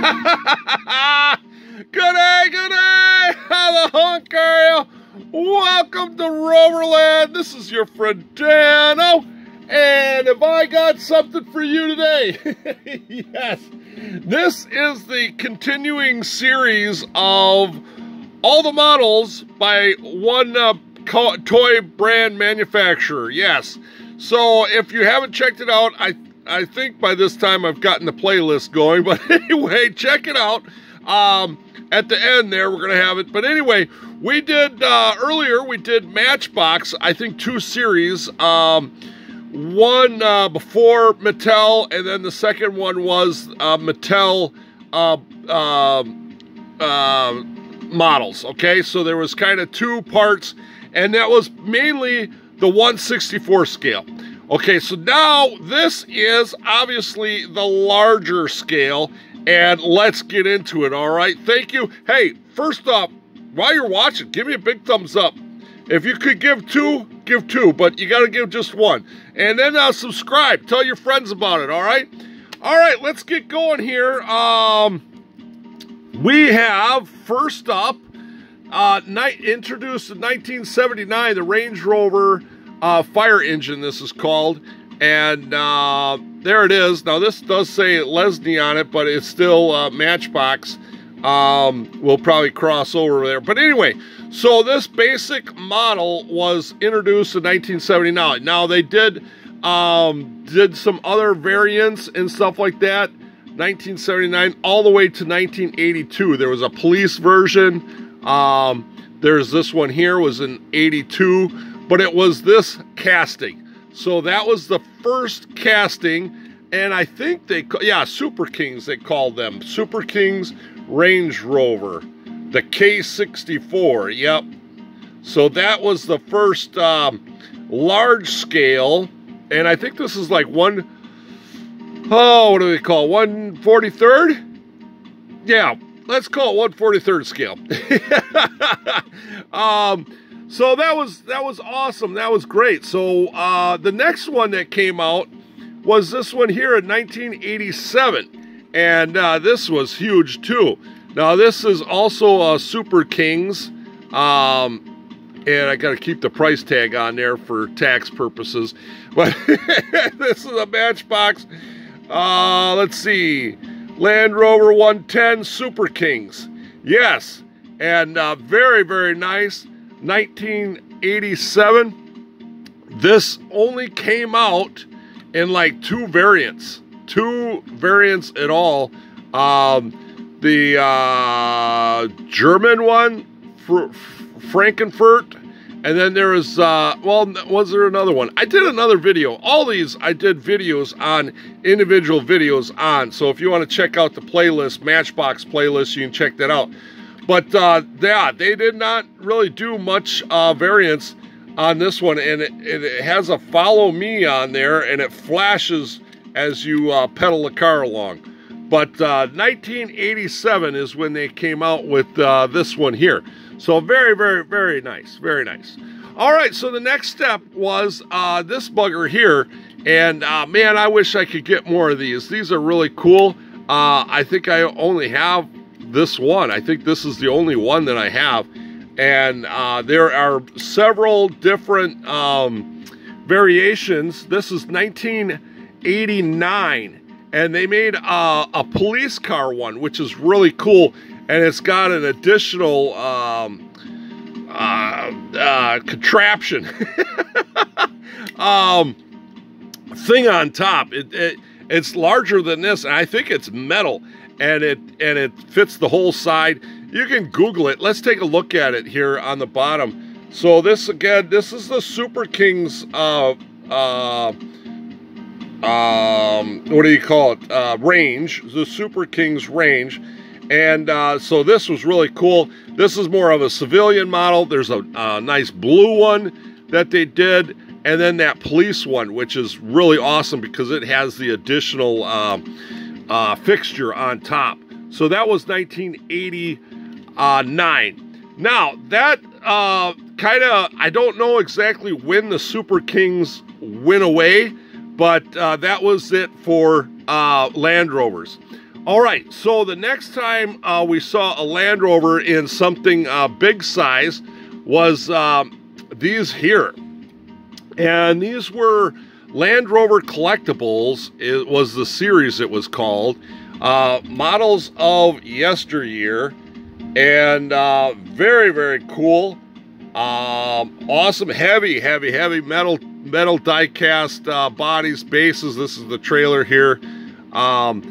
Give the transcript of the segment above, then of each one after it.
good day, good day! How the hunk are you? Welcome to Rover Land. This is your friend Dano. And have I got something for you today? yes. This is the continuing series of all the models by one uh, toy brand manufacturer. Yes. So if you haven't checked it out, I I think by this time I've gotten the playlist going. But anyway, check it out. Um, at the end there, we're going to have it. But anyway, we did, uh, earlier, we did Matchbox, I think two series. Um, one uh, before Mattel, and then the second one was uh, Mattel uh, um, uh, models. Okay, so there was kind of two parts, and that was mainly the 164 scale. Okay, so now this is obviously the larger scale, and let's get into it, all right? Thank you. Hey, first off, while you're watching, give me a big thumbs up. If you could give two, give two, but you got to give just one. And then uh, subscribe. Tell your friends about it, all right? All right, let's get going here. Um, we have, first up, uh, night, introduced in 1979, the Range Rover uh, fire engine, this is called. And uh, there it is. Now, this does say Lesney on it, but it's still uh, Matchbox. Um, we'll probably cross over there. But anyway, so this basic model was introduced in 1979. Now, they did um, did some other variants and stuff like that. 1979 all the way to 1982. There was a police version. Um, there's this one here was in 82, but it was this casting. So that was the first casting, and I think they, yeah, Super Kings, they called them. Super Kings Range Rover, the K64, yep. So that was the first um, large scale, and I think this is like one, oh, what do they call, 143rd? Yeah, let's call it 143rd scale. um, so that was that was awesome. That was great. So uh, the next one that came out was this one here in 1987, and uh, this was huge too. Now this is also uh, Super Kings, um, and I got to keep the price tag on there for tax purposes. But this is a Matchbox. Uh, let's see, Land Rover 110 Super Kings. Yes, and uh, very very nice. 1987. This only came out in like two variants, two variants at all. Um, the uh, German one, Fr Frankenfurt, and then there was, uh, well, was there another one? I did another video. All these I did videos on, individual videos on. So if you want to check out the playlist, Matchbox playlist, you can check that out. But uh, yeah, they did not really do much uh, variance on this one, and it, it, has a follow me on there, and it flashes as you uh, pedal the car along. But 1987 uh, is when they came out with uh, this one here. So very, very, very nice, very nice. All right, so the next step was uh, this bugger here, and man, I wish I could get more of these. These are really cool. I think I only have this one. I think this is the only one that I have. And uh, there are several different um, variations. This is 1989. And they made uh, a police car one, which is really cool. And it's got an additional um, uh, uh contraption um, thing on top. It, it, it's larger than this, and I think it's metal and it and it fits the whole side. You can Google it. Let's take a look at it here on the bottom. So this again, this is the Super Kings. Uh, uh, um, what do you call it? Uh, range, the Super Kings range. And uh, so this was really cool. This is more of a civilian model. There's a, a nice blue one that they did. And then that police one, which is really awesome because it has the additional um, uh, fixture on top. So that was 1989. Now, that uh, kind of, I don't know exactly when the Super Kings went away, but uh, that was it for uh, Land Rovers. All right, so the next time uh, we saw a Land Rover in something uh, big size was um, these here. And these were Land Rover Collectibles, it was the series it was called. Uh, models of yesteryear. And uh, very, very cool. Um, awesome, heavy, heavy, heavy metal metal die-cast uh, bodies, bases. This is the trailer here. Um,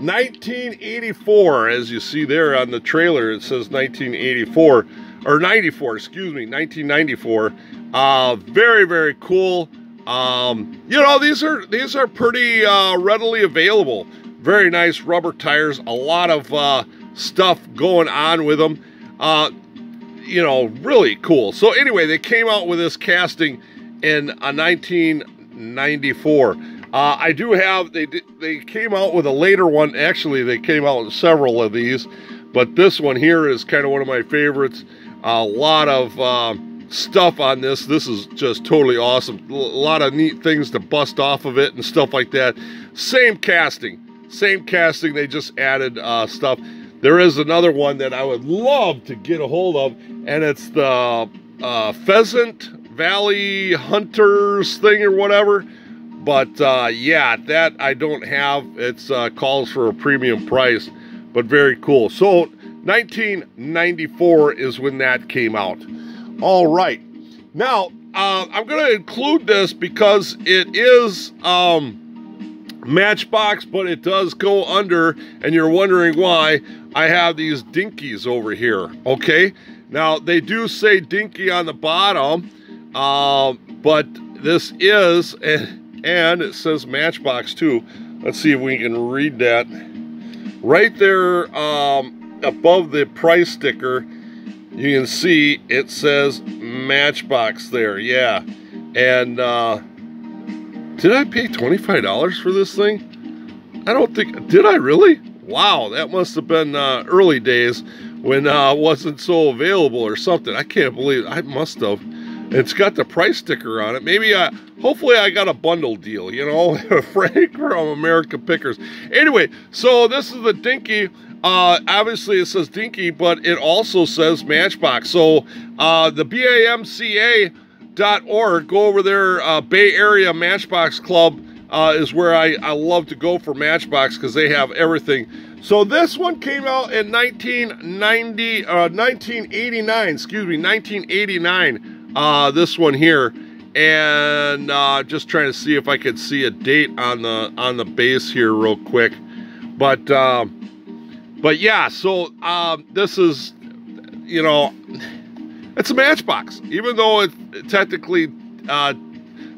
1984, as you see there on the trailer, it says 1984 or 94, excuse me, 1994. Uh, very, very cool. Um, you know, these are these are pretty uh, readily available. Very nice rubber tires. A lot of uh, stuff going on with them. Uh, you know, really cool. So anyway, they came out with this casting in a uh, 1994. Uh, I do have, they, they came out with a later one. Actually, they came out with several of these, but this one here is kind of one of my favorites. A lot of uh, stuff on this. This is just totally awesome. A lot of neat things to bust off of it and stuff like that. Same casting, same casting. They just added uh, stuff. There is another one that I would love to get a hold of, and it's the uh, Pheasant Valley Hunters thing or whatever. But uh, yeah, that I don't have. It's uh, calls for a premium price, but very cool. So 1994 is when that came out. All right. Now, uh, I'm going to include this because it is um, Matchbox, but it does go under, and you're wondering why I have these dinkies over here, okay? Now, they do say dinky on the bottom, uh, but this is, and, and it says Matchbox too. Let's see if we can read that. Right there um, above the price sticker, you can see it says Matchbox there, yeah. And uh, did I pay $25 for this thing? I don't think, did I really? Wow, that must have been uh, early days when uh, wasn't so available or something. I can't believe, I must have. It's got the price sticker on it. Maybe, I, hopefully I got a bundle deal, you know, Frank from American Pickers. Anyway, so this is the Dinky. Uh, obviously it says Dinky, but it also says Matchbox. So uh, the BAMCA org. Go over there. Uh, Bay Area Matchbox Club uh, is where I, I love to go for Matchbox because they have everything. So this one came out in 1990, uh, 1989, excuse me, 1989. Uh, this one here, and uh, just trying to see if I could see a date on the on the base here real quick. But uh, but yeah, so um, this is you know it's a Matchbox, even though it's technically uh,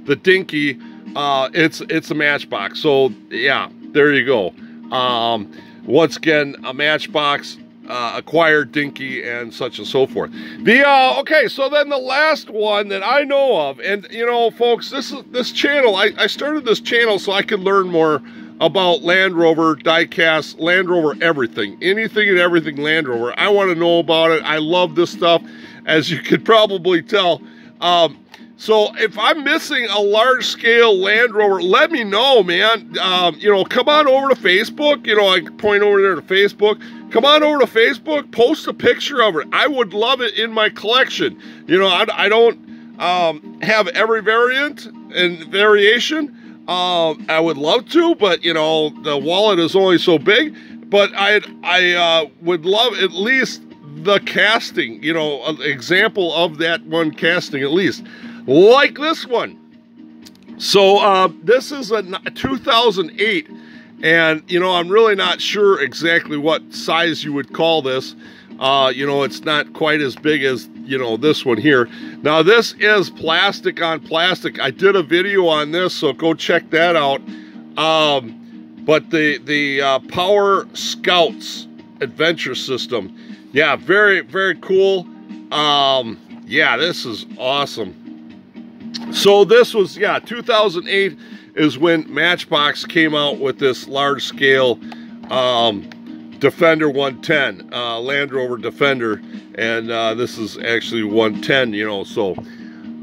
the Dinky. Uh, it's it's a Matchbox. So yeah, there you go. Um, once again, a Matchbox uh, acquired Dinky and such and so forth. The uh, okay, so then the last one that I know of, and you know, folks, this is this channel. I, I started this channel so I could learn more about Land Rover diecast, Land Rover everything, anything and everything Land Rover. I want to know about it. I love this stuff as you could probably tell. Um, so if I'm missing a large scale Land Rover, let me know, man. Um, you know, come on over to Facebook. You know, I point over there to Facebook. Come on over to Facebook, post a picture of it. I would love it in my collection. You know, I, I don't um, have every variant and variation. Uh, I would love to, but you know, the wallet is only so big. But I I uh, would love at least the casting, you know, an example of that one casting at least, like this one. So uh, this is a 2008, and you know, I'm really not sure exactly what size you would call this. Uh, you know, it's not quite as big as, you know, this one here. Now, this is plastic on plastic. I did a video on this, so go check that out. Um, but the, the uh, Power Scouts Adventure System yeah, very, very cool. Um, yeah, this is awesome. So this was, yeah, 2008 is when Matchbox came out with this large scale um, Defender 110, uh, Land Rover Defender. And uh, this is actually 110, you know, so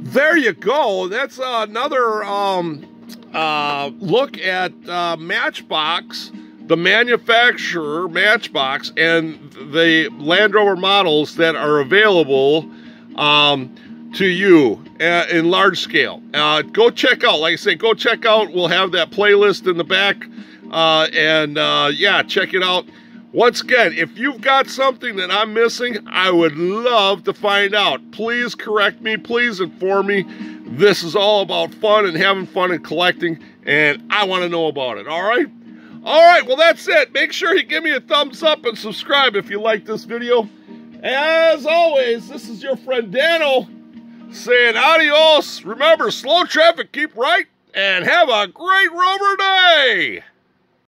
there you go. That's another um, uh, look at uh, Matchbox the manufacturer, Matchbox, and the Land Rover models that are available um, to you uh, in large scale. Uh, go check out, like I say, go check out. We'll have that playlist in the back. Uh, and uh, yeah, check it out. Once again, if you've got something that I'm missing, I would love to find out. Please correct me. Please inform me. This is all about fun and having fun and collecting, and I want to know about it, all right? All right, well, that's it. Make sure you give me a thumbs up and subscribe if you like this video. As always, this is your friend Dano saying adios. Remember, slow traffic, keep right, and have a great Rover day.